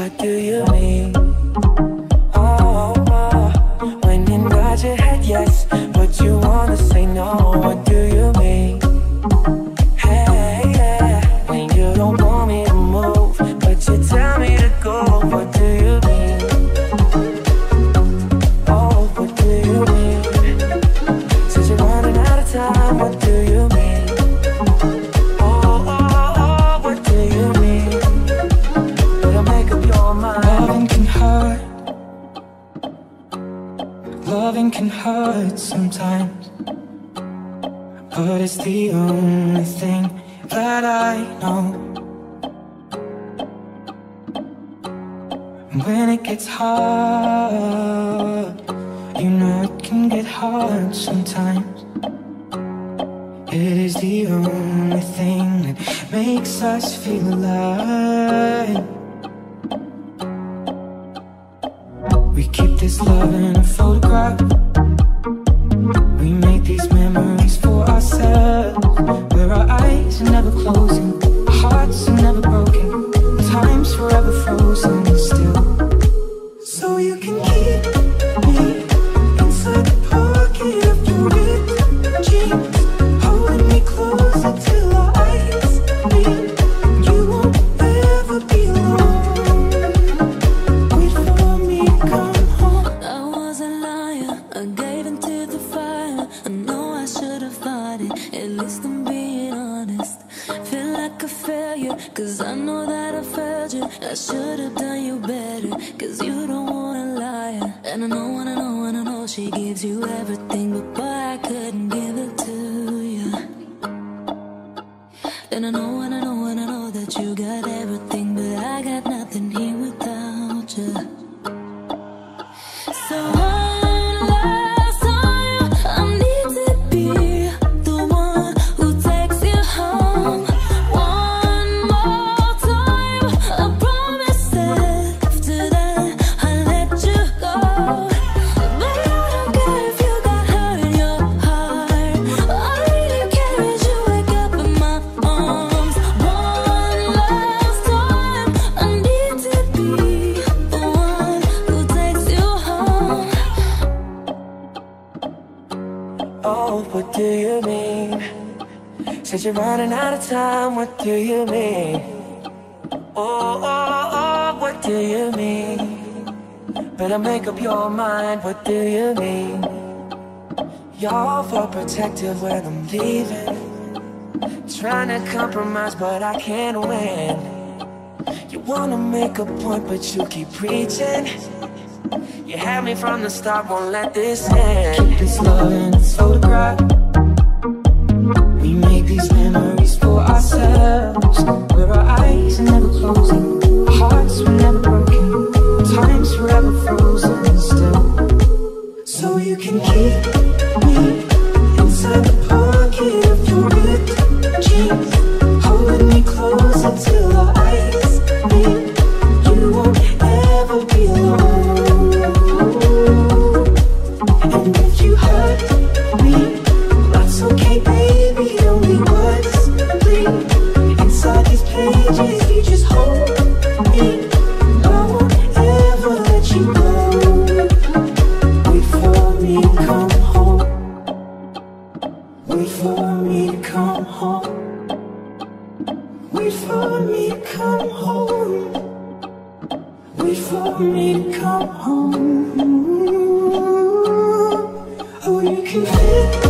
what do you mean? Sometimes. But it's the only thing that I know. When it gets hard, you know it can get hard sometimes. It is the only thing that makes us feel alive. We keep this love in a photograph. At least I'm being honest. Like a failure, cause I know that I failed you. I should have done you better, cause you don't want a liar. And I know, and I know, and I know she gives you everything, but boy, I couldn't give it to you. And I know, and I know, and I know that you got everything, but I got nothing here you mean? You're running out of time, what do you mean? Oh, oh, oh, what do you mean? Better make up your mind, what do you mean? You're for protective when I'm leaving. Trying to compromise, but I can't win. You wanna make a point, but you keep preaching. You had me from the start, won't let this end. Keep this love in its photograph. Me to come home. Oh, you can fit